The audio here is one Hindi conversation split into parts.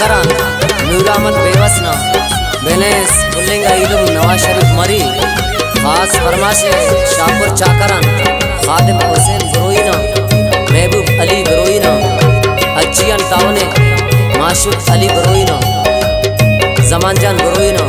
चाकरान नूरामत बेवसना बेनेस पुल्लिंगा इलम नवाज़ शरीफ मरी खास फरमाशे शाहपुर चाकरान खादिम हुसैन बरोइना महबूब अली बरोइना अज्जियन तावने माशुक अली बरोइना जमान जान बरोइना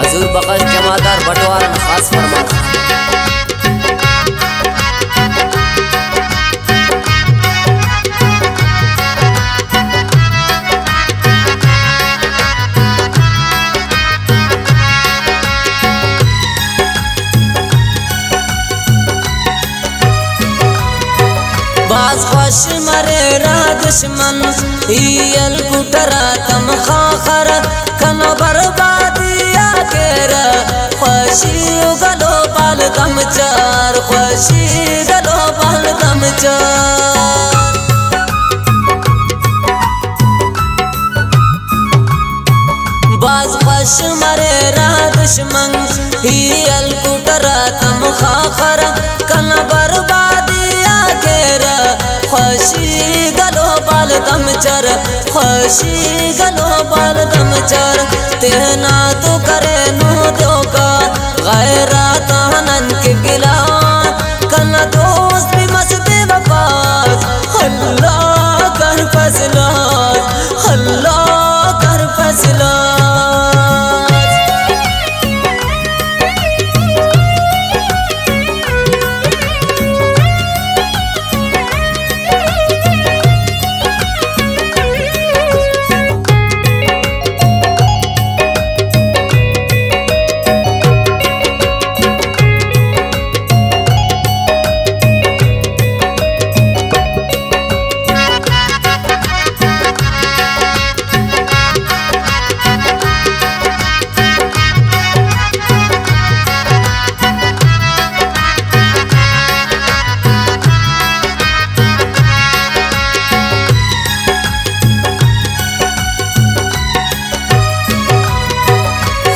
हजूर बकश जमादार बटवारा खास फरमाश मरे दुश्मन यल कुटरा तम खाखर, कन बर्बादिया केरा। खुशी गलो पाल दम चार, खुशी गलो बाल दम चार। चर खुशी गलो बलगम चर तेना तो करे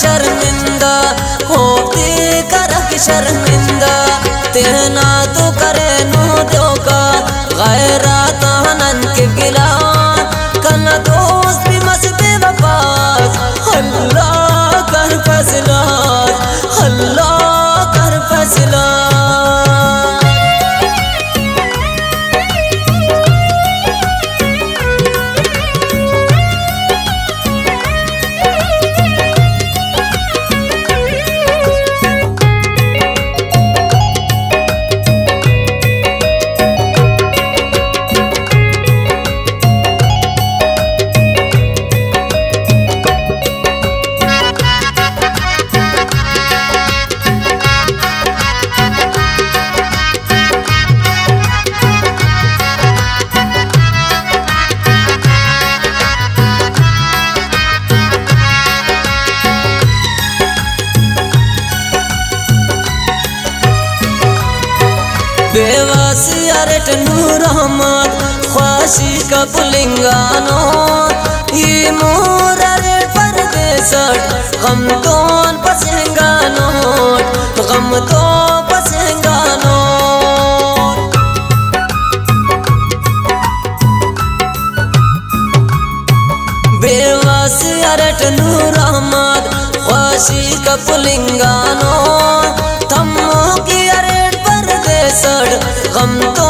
शर्मिंदा होती कर शर्मिंदा। बेवासी अरट नूर अहमद ख्वाशी का पुलिंगानो ये मोर अरे परदेसट, गम कौन पसेंगानो। गम तो पसेंगानो। बेवासी अरट नूर अहमद ख्वाशी का पुलिंगानो सड़ गम तो